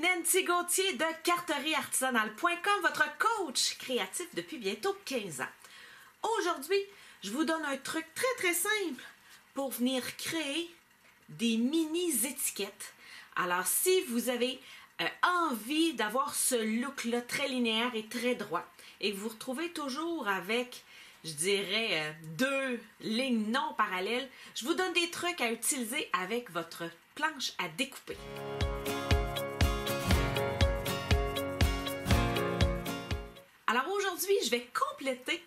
Nancy Gauthier de carterieartisanale.com, votre coach créatif depuis bientôt 15 ans. Aujourd'hui, je vous donne un truc très très simple pour venir créer des mini étiquettes. Alors si vous avez euh, envie d'avoir ce look-là très linéaire et très droit et vous vous retrouvez toujours avec je dirais, euh, deux lignes non parallèles, je vous donne des trucs à utiliser avec votre planche à découper. Aujourd'hui, je vais compléter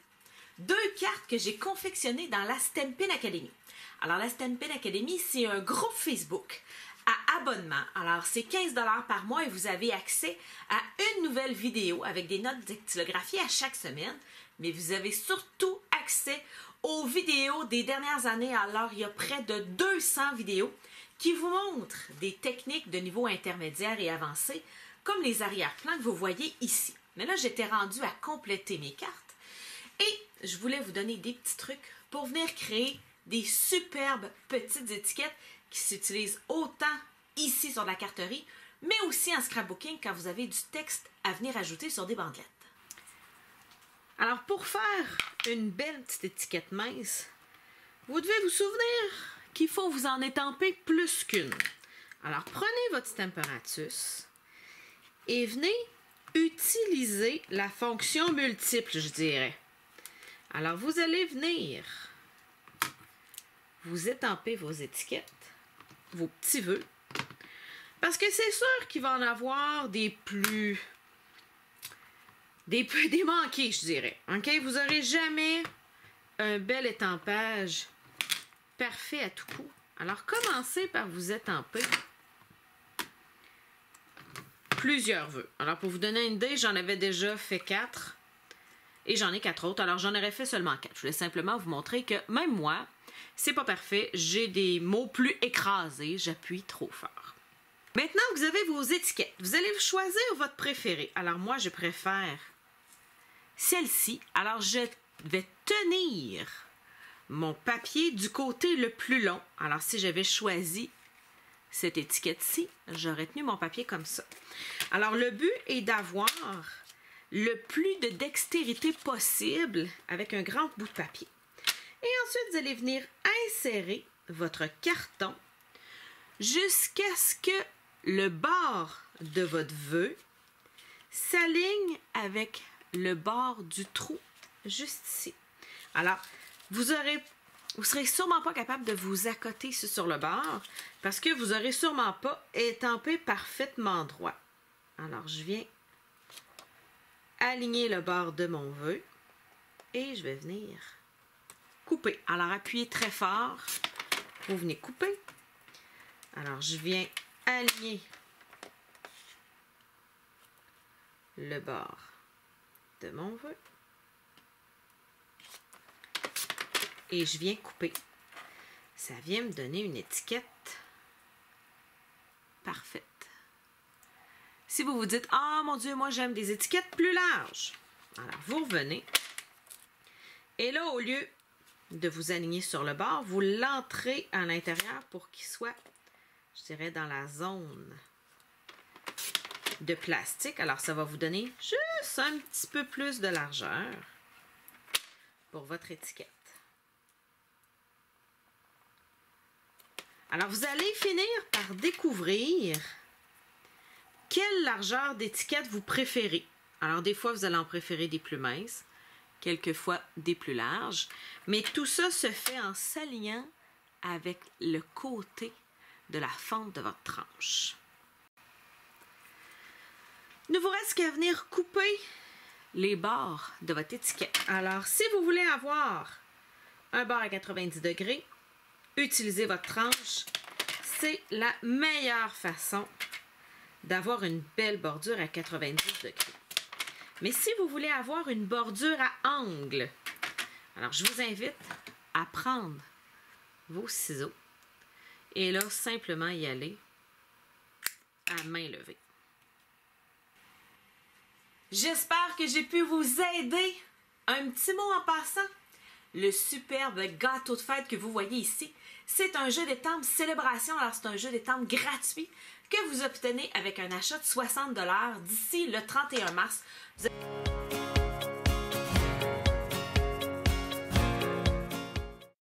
deux cartes que j'ai confectionnées dans la Stampin' Academy. Alors la Stampin' Academy, c'est un groupe Facebook à abonnement. Alors, c'est 15 dollars par mois et vous avez accès à une nouvelle vidéo avec des notes dactylographiées à chaque semaine. Mais vous avez surtout accès aux vidéos des dernières années. Alors, il y a près de 200 vidéos qui vous montrent des techniques de niveau intermédiaire et avancé, comme les arrière-plans que vous voyez ici. Mais là, j'étais rendue à compléter mes cartes et je voulais vous donner des petits trucs pour venir créer des superbes petites étiquettes qui s'utilisent autant ici sur la carterie, mais aussi en scrapbooking quand vous avez du texte à venir ajouter sur des bandelettes. Alors, pour faire une belle petite étiquette mince, vous devez vous souvenir qu'il faut vous en étamper plus qu'une. Alors, prenez votre temperatus et venez utiliser la fonction multiple, je dirais. Alors, vous allez venir vous étamper vos étiquettes, vos petits vœux, parce que c'est sûr qu'il va en avoir des plus des, des manqués, je dirais. OK? Vous n'aurez jamais un bel étampage parfait à tout coup. Alors, commencez par vous étamper plusieurs vœux. Alors, pour vous donner une idée, j'en avais déjà fait quatre et j'en ai quatre autres. Alors, j'en aurais fait seulement quatre. Je voulais simplement vous montrer que même moi, c'est pas parfait. J'ai des mots plus écrasés. J'appuie trop fort. Maintenant vous avez vos étiquettes, vous allez choisir votre préféré. Alors, moi, je préfère celle-ci. Alors, je vais tenir mon papier du côté le plus long. Alors, si j'avais choisi cette étiquette-ci, j'aurais tenu mon papier comme ça. Alors, le but est d'avoir le plus de dextérité possible avec un grand bout de papier. Et ensuite, vous allez venir insérer votre carton jusqu'à ce que le bord de votre vœu s'aligne avec le bord du trou juste ici. Alors, vous aurez vous serez sûrement pas capable de vous accoter sur le bord parce que vous aurez sûrement pas étampé parfaitement droit. Alors, je viens aligner le bord de mon vœu et je vais venir couper. Alors, appuyez très fort. Vous venez couper. Alors, je viens aligner le bord de mon vœu. Et je viens couper. Ça vient me donner une étiquette parfaite. Si vous vous dites, ah oh, mon Dieu, moi j'aime des étiquettes plus larges. Alors, vous revenez. Et là, au lieu de vous aligner sur le bord, vous l'entrez à l'intérieur pour qu'il soit, je dirais, dans la zone de plastique. Alors, ça va vous donner juste un petit peu plus de largeur pour votre étiquette. Alors, vous allez finir par découvrir quelle largeur d'étiquette vous préférez. Alors, des fois, vous allez en préférer des plus minces, quelquefois des plus larges, mais tout ça se fait en s'alignant avec le côté de la fente de votre tranche. Ne vous reste qu'à venir couper les bords de votre étiquette. Alors, si vous voulez avoir un bord à 90 degrés, utilisez votre tranche. C'est la meilleure façon d'avoir une belle bordure à 90 degrés. Mais si vous voulez avoir une bordure à angle, alors je vous invite à prendre vos ciseaux et là, simplement y aller à main levée. J'espère que j'ai pu vous aider. Un petit mot en passant. Le superbe gâteau de fête que vous voyez ici, c'est un jeu d'étampes célébration. Alors, c'est un jeu d'étampes gratuit que vous obtenez avec un achat de 60 d'ici le 31 mars.